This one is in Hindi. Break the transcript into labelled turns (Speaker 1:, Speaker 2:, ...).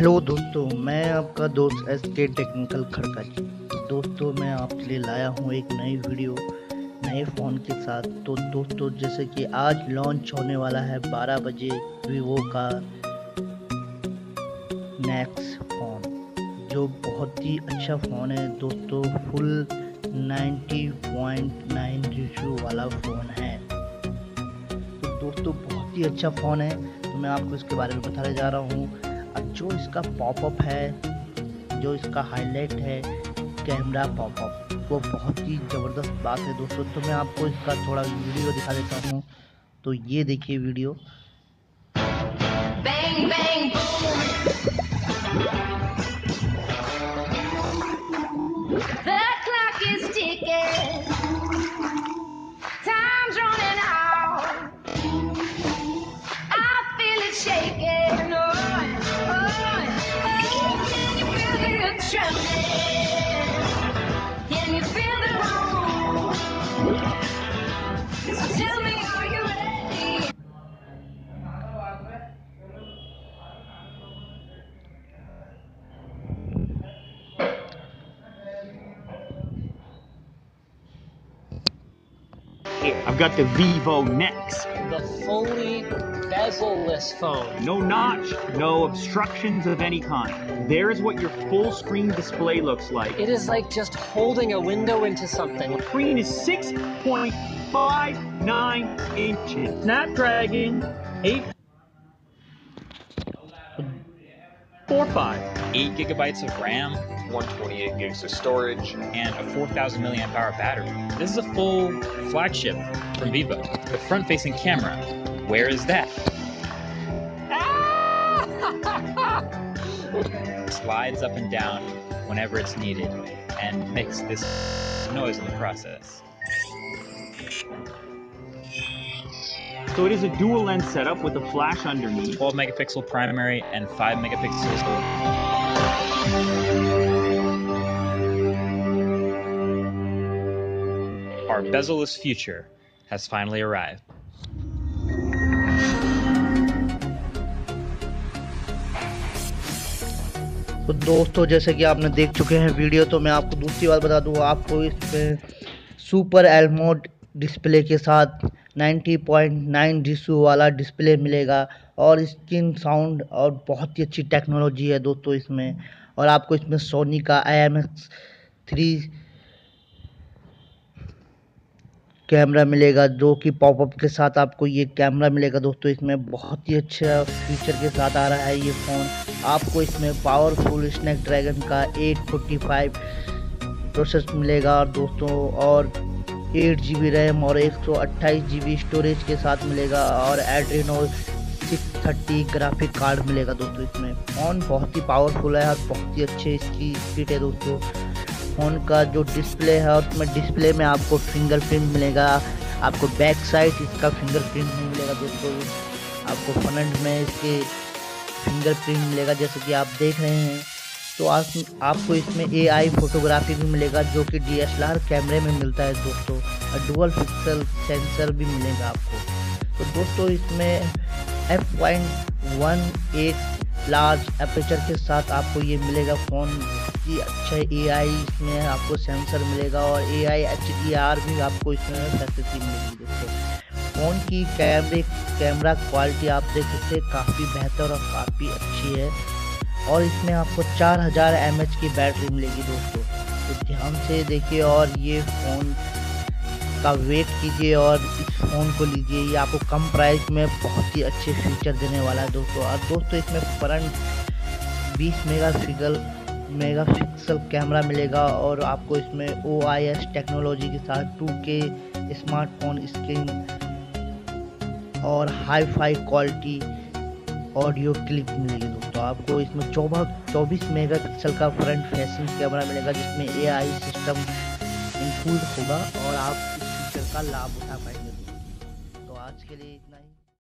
Speaker 1: हेलो दोस्तों, मैं आपका दोस्त एस के टेक्निकल खड़का जी दोस्तों, मैं आपके लिए लाया हूँ एक नई वीडियो, नए फ़ोन के साथ। तो दोस्तों, जैसे कि आज लॉन्च होने वाला है 12 बजे वीवो का नेक्स फ़ोन जो बहुत ही अच्छा फ़ोन है। दोस्तों फुल 90.9 रिव्यू वाला फ़ोन है। तो दोस्तों, बहुत ही अच्छा फ़ोन है। तो मैं आपको इसके बारे में बताने जा रहा हूँ। जो इसका पॉपअप है, जो इसका हाईलाइट है कैमरा पॉपअप वो बहुत ही ज़बरदस्त बात है दोस्तों। तो मैं आपको इसका थोड़ा वीडियो दिखा देता हूँ। तो ये देखिए video
Speaker 2: Here, I've got the Vivo Nex.
Speaker 3: The fully bezel-less phone.
Speaker 2: No notch, no obstructions of any kind. There's what your full screen display looks like.
Speaker 3: It is like just holding a window into something.
Speaker 2: The screen is 6.59 inches. Snapdragon 8 four five.
Speaker 4: 8 gigabytes of RAM,
Speaker 5: 128 gigs of storage,
Speaker 4: and a 4000 milliamp hour battery. This is a full flagship from Vivo. The front facing camera, where is that? Slides up and down whenever it's needed and makes this noise in the process.
Speaker 2: So it is a dual lens setup with a flash underneath.
Speaker 4: 12 megapixel primary and 5 megapixels. Our bezel-less future has finally arrived.
Speaker 1: तो दोस्तों जैसे कि आपने देख चुके हैं वीडियो तो मैं आपको दूसरी बात बता दूँ आपको इस पर सुपर एलमोड डिस्प्ले के साथ 90.9 डिसू वाला डिस्प्ले मिलेगा और स्क्रीन साउंड और बहुत ही अच्छी टेक्नोलॉजी है दोस्तों इसमें और आपको इसमें सोनी का I M X three camera मिलेगा, जो कि पॉपअप के साथ आपको ये कैमरा मिलेगा दोस्तों। इसमें बहुत ही अच्छा फीचर के साथ आ रहा है ये फ़ोन आपको इसमें पावरफुल स्नैक ड्रैगन का 845 प्रोसेस मिलेगा और दोस्तों, और एट जी बी रैम और एक सौ अट्ठाईस जी बी स्टोरेज के साथ मिलेगा, और Adreno six thirty graphic card मिलेगा दोस्तों इसमें। फ़ोन बहुत ही पावरफुल है और बहुत ही अच्छे इसकी स्पीड है दोस्तों। फ़ोन का जो डिस्प्ले है उसमें डिस्प्ले में आपको फिंगरप्रिंट मिलेगा। आपको बैक साइड इसका फिंगरप्रिंट नहीं मिलेगा दोस्तों आपको फ्रंट में इसके फिंगरप्रिंट मिलेगा जैसे कि आप देख रहे हैं। तो आप, आपको इसमें ए आई फोटोग्राफी भी मिलेगा जो कि डी एस एल आर कैमरे में मिलता है दोस्तों। और डुअल पिक्सल सेंसर भी मिलेगा आपको। तो दोस्तों इसमें F point one eight large aperture के साथ आपको ये मिलेगा फ़ोन की अच्छा ए आई इसमें आपको सेंसर मिलेगा और A I H D R भी आपको इसमें फैसिलिटी मिलेगी दोस्तों। फ़ोन की कैमरे कैमरा क्वालिटी आप देख सकते हैं, काफ़ी बेहतर और काफ़ी अच्छी है। और इसमें आपको 4000 हज़ार की बैटरी मिलेगी दोस्तों। तो ध्यान से देखिए और ये फ़ोन का वेट कीजिए और इस फ़ोन को लीजिए। ये आपको कम प्राइस में बहुत ही अच्छे फीचर देने वाला है दोस्तों। और दोस्तों, इसमें front 20 megapixel megapixel camera मिलेगा और आपको इसमें ओआईएस टेक्नोलॉजी के साथ टू के स्मार्टफ़ोन स्क्रीन और hi fi quality audio clip मिलेगी दोस्तों। आपको इसमें चौबा चौबीस मेगा पिक्सल का फ्रंट फेसिंग कैमरा मिलेगा, जिसमें ए आई सिस्टम इंक्लूड होगा और आप इस फीचर का लाभ उठा पाएँगे तो आज के लिए